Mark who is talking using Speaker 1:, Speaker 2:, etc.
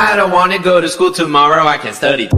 Speaker 1: I don't wanna go to school tomorrow, I can study.